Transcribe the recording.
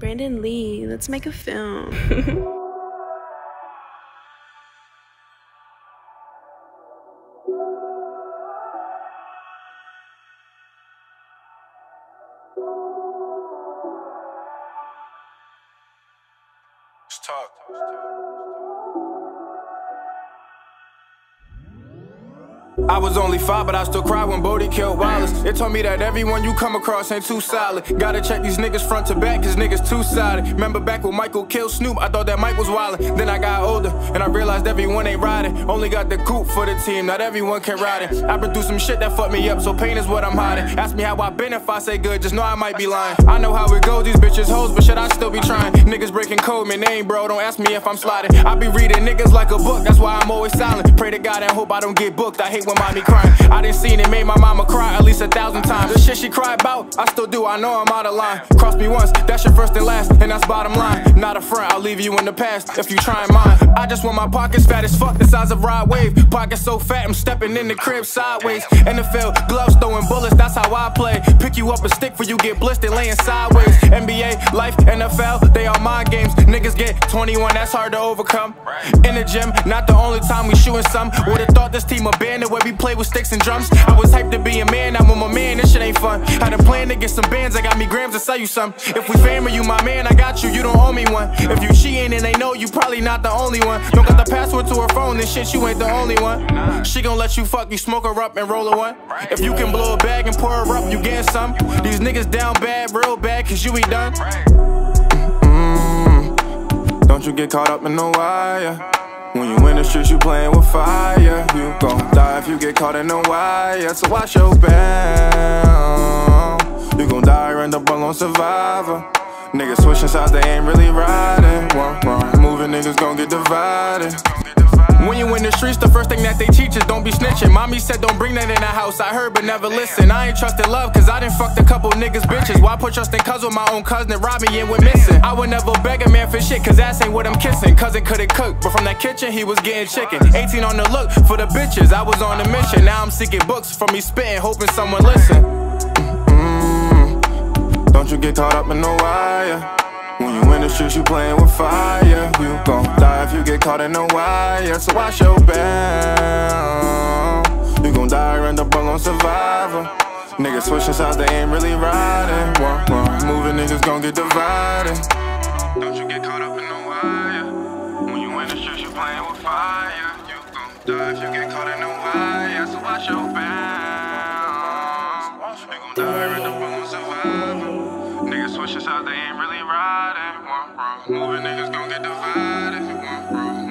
Brandon Lee, let's make a film. Let's talk. I was only five, but I still cry when Bodie killed Wallace. It told me that everyone you come across ain't too solid. Gotta check these niggas front to back, cause niggas two sided. Remember back when Michael killed Snoop, I thought that Mike was wildin'. Then I got older, and I realized everyone ain't riding. Only got the coupe for the team, not everyone can ride it. I've been through some shit that fucked me up, so pain is what I'm hiding. Ask me how I been if I say good, just know I might be lying. I know how it goes, these bitches hoes, but shit, I still be trying. Niggas breaking code, man, name, bro, don't ask me if I'm sliding. I be reading niggas like a book, that's why I'm always silent. Pray to God and hope I don't get booked. I hate when mommy crying. I didn't seen it, made my mama cry at least a thousand times. The shit she cried about, I still do. I know I'm out of line. Cross me once, that's your first and last, and that's bottom line. Not a front, I'll leave you in the past if you try and mine. I just want my pockets fat as fuck, the size of Rod Wave. Pockets so fat, I'm stepping in the crib sideways. NFL gloves throwing bullets, that's how I play. Pick you up a stick for you get blistered laying sideways. NBA, life, NFL, they all my games. Niggas get 21, that's hard to overcome. In the gym, not the only time we shooting some. Would've thought this team abandoned where we play with sticks and drums. I was hyped to be a man, I'm with my man, this shit ain't fun. Had a plan to get some bands, I got me grams to sell you some. If we family, you my man, I got you, you don't owe me one. If you cheating and they know you probably not the only one. Don't got the password to her phone, then shit, you ain't the only one. She gon' let you fuck, you smoke her up and roll her one. If you can blow a bag and pour her up, you getting some. These niggas down bad, real bad, cause you ain't done. Mm, don't you get caught up in the wire. When you in the streets, you playing with fire. You gon' die if you get caught in the wire. So watch your bound. You gon' die, end up alone survivor. Niggas switching sides, they ain't really riding. One wrong, moving niggas gon' get divided. When you in the streets, the first thing that they teach is don't be snitching. Mommy said don't bring that in the house. I heard but never listen. I ain't trusted love cause I done fucked a couple niggas bitches. Why put trust in cuz with my own cousin that robbed me and went missing? I would never beg a man for shit cause ass ain't what I'm kissing. Cousin couldn't cook, but from that kitchen he was getting chicken. 18 on the look for the bitches. I was on a mission. Now I'm seeking books from me spitting, hoping someone listen. Don't you get caught up in the wire. When you in the streets, you playing with fire. You gon' die if you get caught in the wire. So watch your bound. You gon' die, end up alone survivor. Niggas switching sides, they ain't really riding. One, moving niggas gon' get divided. Don't you get caught up in the wire. When you in the streets, you playing with fire. You gon' die if you get caught in the wire. So watch your bound. Switching they ain't really riding. One, wrong. Moving niggas gon' get divided. One, wrong.